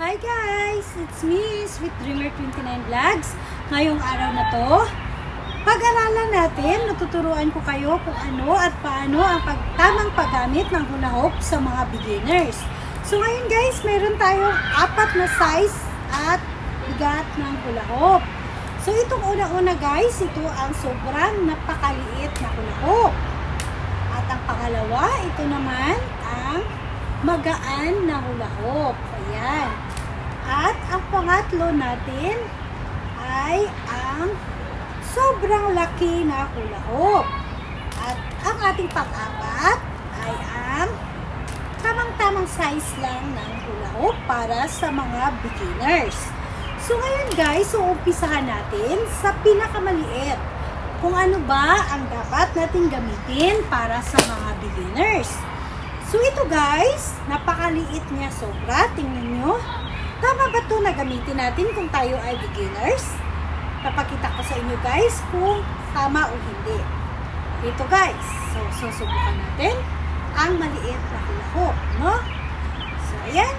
Hi guys! It's me, Sweet Dreamer 29 Vlogs. Ngayong araw na to, pag-aralan natin, natuturuan ko kayo kung ano at paano ang pag tamang paggamit ng hula hoop sa mga beginners. So ngayon guys, meron tayong apat na size at bigat ng hula hoop. So itong una-una guys, ito ang sobrang napakaliit na hula hoop. At ang pangalawa, ito naman ang magaan na hula hoop. Ayan. At ang pangatlo natin ay ang sobrang laki na hula hoop. At ang ating pang-apat ay ang tamang-tamang size lang ng hula para sa mga beginners. So ngayon guys, uumpisahan natin sa pinakamaliit. Kung ano ba ang dapat natin gamitin para sa mga beginners. So ito guys, napakaliit niya sobra. Tingnan nyo. Tama ba ito na gamitin natin kung tayo ay beginners? Papakita ko sa inyo guys kung tama o hindi. Ito guys, so susubukan natin ang maliit na hulahok, no? So, ayan.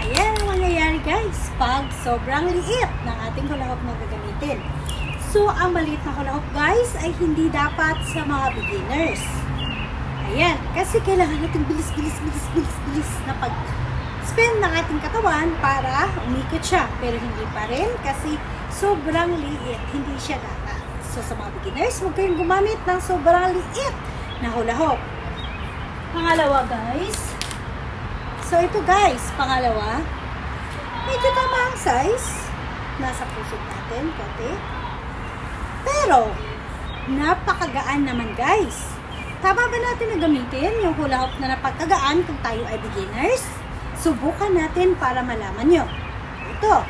Ayan ang mangyayari guys pag sobrang liit ng ating hulahok na gagamitin. So, ang maliit na hulahok guys ay hindi dapat sa mga beginners. Ayan, kasi kailangan natin bilis, bilis, bilis, bilis, bilis na pag-spend ng ating katawan para umikot siya. Pero hindi pa rin kasi sobrang liit, hindi siya gata. So sa mga beginners, huwag kayong gumamit ng sobrang liit na hula hoop. Pangalawa guys, so ito guys, pangalawa, medyo tama ang size. Nasa puso natin, konti. Pero, napakagaan naman guys. Tama ba natin na gamitin yung hula hoop na napagkagaan kung tayo ay beginners? Subukan natin para malaman nyo. Ito.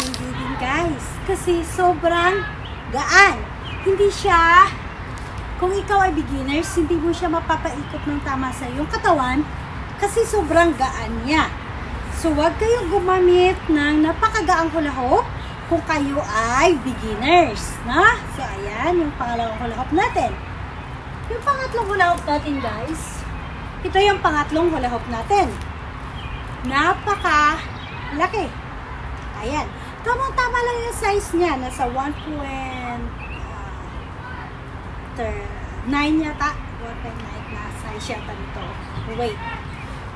Hindi din guys. Kasi sobrang gaan. Hindi siya, kung ikaw ay beginners, hindi mo siya mapapaikot ng tama sa iyong katawan kasi sobrang gaan niya. So, huwag kayong gumamit ng napakagaang hula hoop kung kayo ay beginners, na? So, ayan, yung pangalawang hula hoop natin. Yung pangatlong hula hoop natin, guys, ito yung pangatlong hula hoop natin. Napaka laki. Ayan. Tamang-tama lang yung size niya. Nasa 1.9 uh, yata. 1.9 na size yata nito. Wait.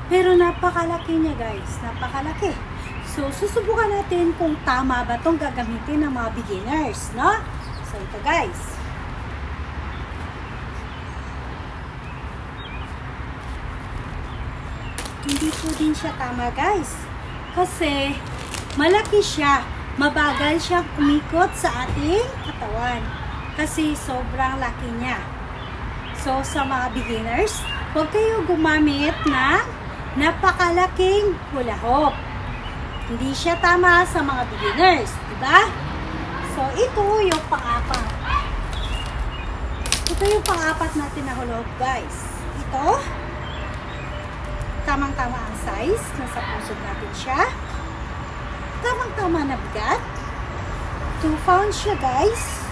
Pero napakalaki niya, guys. Napakalaki. So, susubukan natin kung tama ba itong gagamitin ng mga beginners, no? So, ito guys. Hindi po din siya tama, guys. Kasi, malaki siya. Mabagal siyang umikot sa ating katawan. Kasi, sobrang laki niya. So, sa mga beginners, huwag kayo gumamit ng napakalaking hula hoop. Hindi siya tama sa mga beginners, di ba? So, ito yung pang-apat. Ito yung pang-apat na hulog, guys. Ito, tamang-tama ang size. Nasa pusod natin siya. Tamang-tama na bigat. 2 pounds siya, guys.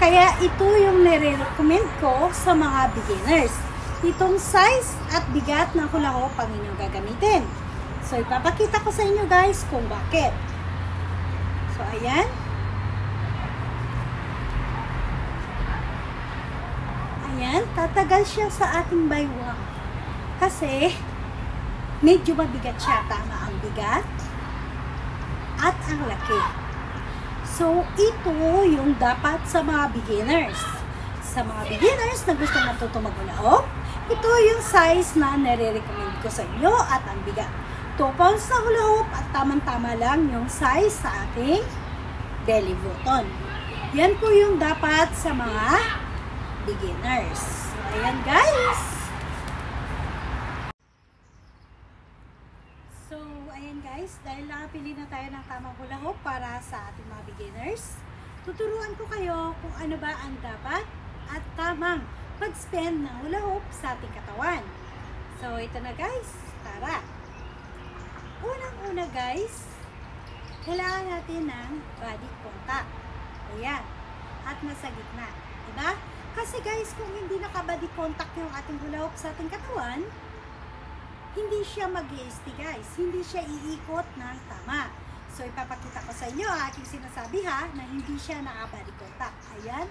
Kaya ito yung nire-recommend ko sa mga beginners. Itong size at bigat ng hula hoop ang inyong gagamitin. So, ipapakita ko sa inyo guys kung bakit. So, ayan. Ayan, tatagal siya sa ating baywang. Kasi, medyo mabigat siya. Tama ang bigat at ang laki. So, ito yung dapat sa mga beginners. Sa mga beginners na gusto matuto magulaog, ito yung size na nare-recommend ko sa inyo at ang bigat. 2 pounds na hula hoop at tamang-tama lang yung size sa ating belly button. Yan po yung dapat sa mga beginners. Ayan guys. So, ayan guys, dahil nakapili na tayo ng tamang hula hoop para sa ating mga beginners, tuturuan ko kayo kung ano ba ang dapat at tamang pag-spend ng hula hoop sa ating katawan. So, ito na guys. Tara! Unang-una guys, kailangan natin ng body contact. Ayan. At nasa gitna. Diba? Kasi guys, kung hindi nakabody contact yung ating hula hoop sa ating katawan, hindi siya mag guys. Hindi siya iikot ng tama. So, ipapakita ko sa inyo, aking sinasabi ha, na hindi siya nakabody contact. Ayan.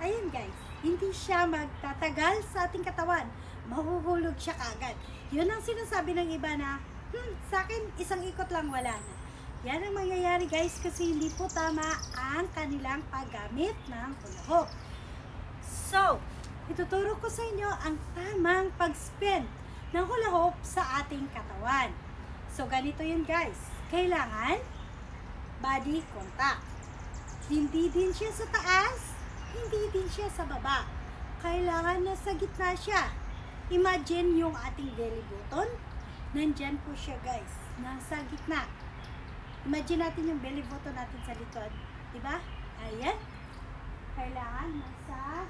Ayan guys, hindi siya magtatagal sa ating katawan. Mahuhulog siya kagad. Yun ang sinasabi ng iba na, hmm, sa akin, isang ikot lang wala na. Yan ang mangyayari guys kasi hindi po tama ang kanilang paggamit ng hula So, ituturo ko sa inyo ang tamang pag-spin ng hula sa ating katawan. So, ganito yun guys. Kailangan body contact. Hindi din siya sa taas, hindi din siya sa baba. Kailangan nasa gitna siya. Imagine yung ating belly button. Nandyan po siya guys. Nasa gitna. Imagine natin yung belly button natin sa likod. Diba? Ayan. Kailangan nasa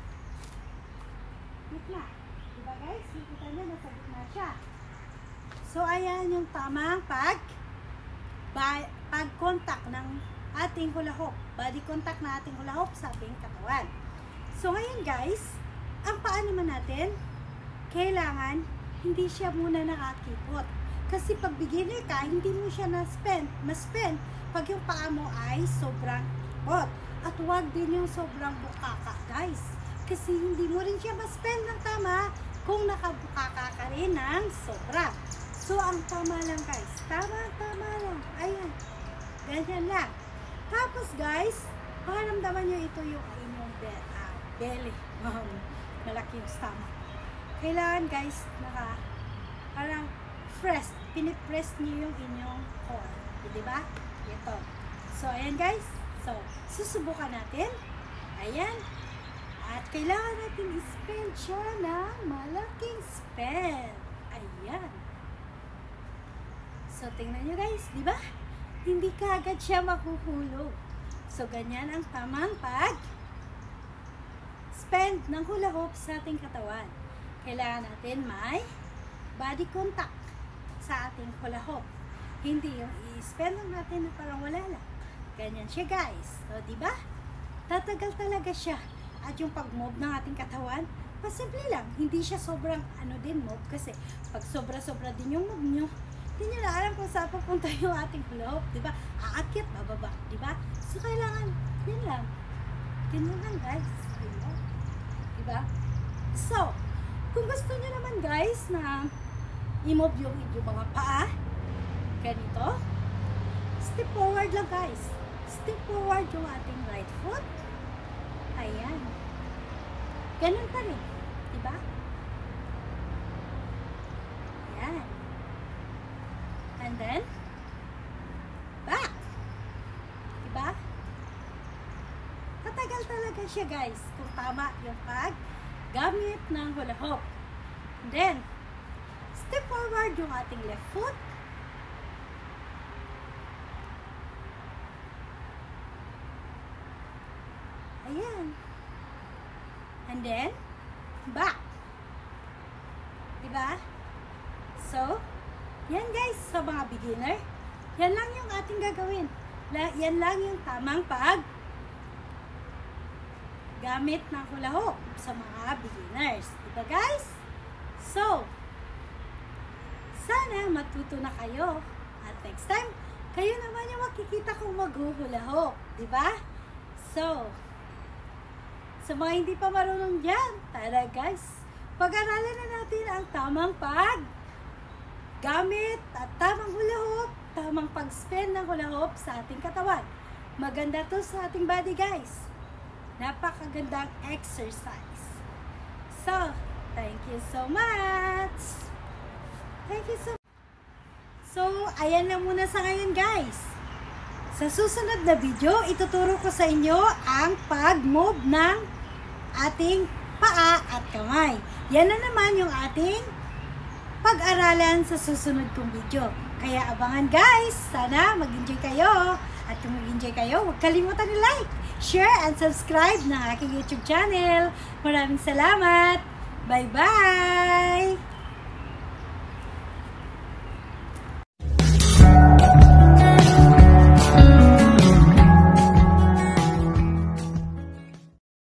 gitna. Diba guys? Nakita nyo, nasa gitna siya. So, ayan yung tamang pag pag-contact ng ating hula hoop. Body contact na ating hula hoop sa ating katawan. So ngayon guys, ang paa naman natin, kailangan hindi siya muna nakakipot. Kasi pag beginner ka, hindi mo siya na-spend, ma-spend pag yung paa mo ay sobrang pot. At huwag din yung sobrang bukaka guys. Kasi hindi mo rin siya ma-spend ng tama kung nakabukaka ka rin ng sobra. So, ang tama lang guys. Tama, tama lang. Ayan. Ganyan lang. Tapos guys, paramdaman nyo ito yung inyong be uh, belly. Um, malaki yung stomach. Kailangan guys, naka, parang press, pinipress nyo yung inyong core. Di ba? Ito. So, ayan guys. So, susubukan natin. Ayan. At kailangan natin i-spend siya ng malaking spend. Ayan. So, tingnan nyo guys. Di ba? Hindi kagad siya mahuhulog. So, ganyan ang tamang pag spend ng hula hoop sa ating katawan. Kailangan natin may body contact sa ating hula hoop. Hindi yung i-spend natin na parang wala lang. Ganyan siya guys. So, di ba? Tatagal talaga siya. At yung pag-move ng ating katawan, pasimple lang. Hindi siya sobrang ano din move kasi pag sobra-sobra din yung move nyo, hindi na alam kung saan pupunta yung ating globe, di ba? Aakyat, bababa, di ba? So, kailangan, yun lang. Yun lang, guys. Di ba? So, kung gusto nyo naman, guys, na i-move yung, yung mga paa, ganito, step forward lang, guys. Step forward yung ating right foot. Ayan. Ganun pa rin. Diba? And then, back. Diba? Tatagal talaga siya guys kung tama yung pag gamit ng hula hoop. Then, step forward yung ating left foot. Ayan. And then, back. Diba? So, yan guys, sa mga beginner, yan lang yung ating gagawin. La, yan lang yung tamang pag gamit ng hula hoop sa mga beginners. Diba guys? So, sana matuto na kayo. At next time, kayo naman yung makikita kong maghuhula hoop. Diba? So, sa mga hindi pa marunong dyan, tara guys, pag-aralan na natin ang tamang pag gamit at tamang hula hoop, tamang pag-spend ng hula hoop sa ating katawan. Maganda to sa ating body guys. Napakagandang exercise. So, thank you so much. Thank you so So, ayan lang muna sa ngayon guys. Sa susunod na video, ituturo ko sa inyo ang pag-move ng ating paa at kamay. Yan na naman yung ating pag-aralan sa susunod kong video. Kaya abangan guys! Sana mag-enjoy kayo! At kung mag-enjoy kayo, huwag kalimutan i-like, share, and subscribe ng aking YouTube channel. Maraming salamat! Bye-bye!